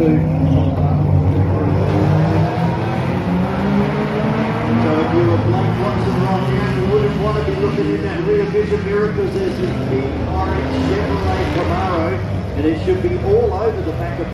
too. So if you were Blake Watson right now, you wouldn't want to be looking in that rear vision mirror because there's this big orange Chevrolet Camaro and it should be all over the back of